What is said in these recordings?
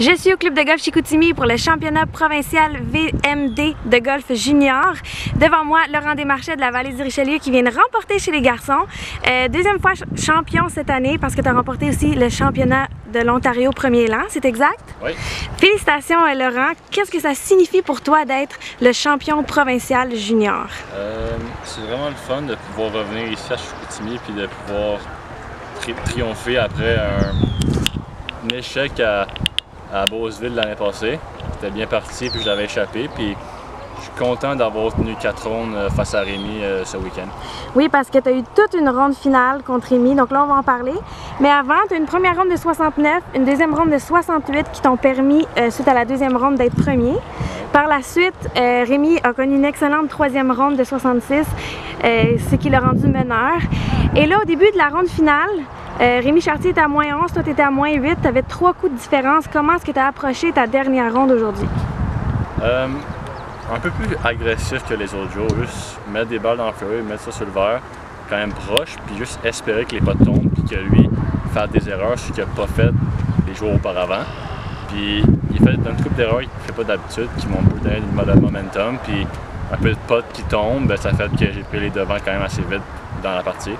Je suis au club de golf Chicoutimi pour le championnat provincial VMD de golf junior. Devant moi, Laurent Desmarchais de la vallée du Richelieu qui vient de remporter chez les garçons. Euh, deuxième fois champion cette année parce que tu as remporté aussi le championnat de l'Ontario premier lan, c'est exact? Oui. Félicitations euh, Laurent. Qu'est-ce que ça signifie pour toi d'être le champion provincial junior? Euh, c'est vraiment le fun de pouvoir revenir ici à Chicoutimi puis de pouvoir tri triompher après un, un échec à, à Beauceville l'année passée. C'était bien parti, puis je l'avais échappé. Puis je suis content d'avoir tenu quatre rondes euh, face à Rémi euh, ce week-end. Oui, parce que tu as eu toute une ronde finale contre Rémi, donc là on va en parler. Mais avant, tu as une première ronde de 69, une deuxième ronde de 68 qui t'ont permis, euh, suite à la deuxième ronde, d'être premier. Par la suite, Rémi a connu une excellente troisième ronde de 66, euh, ce qui l'a rendu meneur. Et là, au début de la ronde finale, euh, Rémi Chartier était à moins 11, toi tu étais à moins 8, tu avais trois coups de différence. Comment est-ce que tu as approché ta dernière ronde aujourd'hui? Euh, un peu plus agressif que les autres jours, juste mettre des balles dans le feu, mettre ça sur le verre, quand même proche, puis juste espérer que les potes tombent, puis que lui fasse des erreurs, ce qu'il n'a pas fait les jours auparavant. Puis il fait une couple d'erreurs qu'il ne fait pas d'habitude, qui m'ont donné du momentum, puis un peu de potes qui tombent, ben, ça fait que j'ai pris les devants quand même assez vite dans la partie.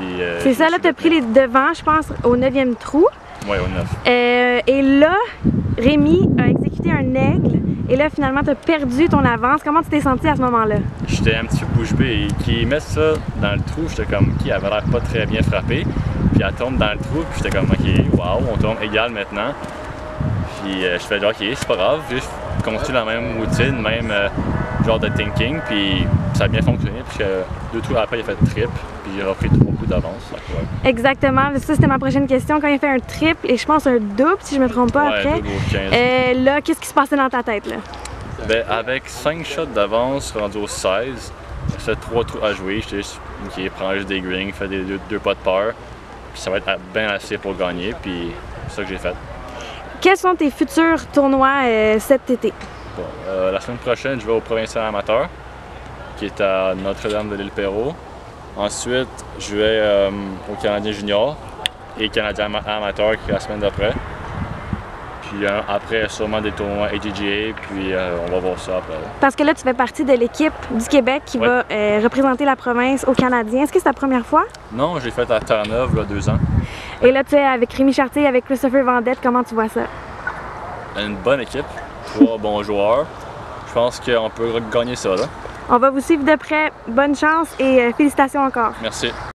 Puis, euh, C'est ça, là, suis tu as pris les devants, je pense, au neuvième trou. Ouais, au 9. Euh, et là, Rémi a exécuté un aigle. Et là, finalement, tu as perdu ton avance. Comment tu t'es senti à ce moment-là? J'étais un petit peu bouche bée. Et qui met ça dans le trou, j'étais comme, qui avait l'air pas très bien frappé. Puis elle tombe dans le trou, puis j'étais comme, ok, waouh, on tombe égal maintenant. Puis euh, je fais, ok, c'est pas grave, juste continue la même routine, même euh, genre de thinking, puis ça a bien fonctionné, puisque deux tours après, il a fait trip, puis j'ai repris trois coups d'avance. Ouais. Exactement. Ça, c'était ma prochaine question. Quand il a fait un triple et je pense un double, si je me trompe pas, Ouais, après. deux au 15. Euh, là, qu'est-ce qui se passait dans ta tête, là? Ben, avec 5 shots d'avance rendu au 16, c'est 3 trous à jouer. J'étais juste, ok, prends juste des greens, fais des deux, deux pas de peur, puis ça va être bien assez pour gagner, puis c'est ça que j'ai fait. Quels sont tes futurs tournois euh, cet été? Bon, euh, la semaine prochaine, je vais au provincial amateur, qui est à Notre-Dame de l'île Perrault. Ensuite, je vais euh, au Canadien junior et Canadien ama- amateur qui est la semaine d'après. Puis euh, après, sûrement des tournois AGGA, puis euh, on va voir ça après. Parce que là, tu fais partie de l'équipe du Québec qui Ouais. va euh, représenter la province aux Canadiens. Est-ce que c'est ta première fois? Non, j'ai fait à Terre-Neuve, là, deux ans. Et là, tu es avec Rémi Chartier, avec Christopher Vendette. Comment tu vois ça? Une bonne équipe, trois bons joueurs. Je pense qu'on peut gagner ça, là. On va vous suivre de près. Bonne chance et euh, félicitations encore. Merci.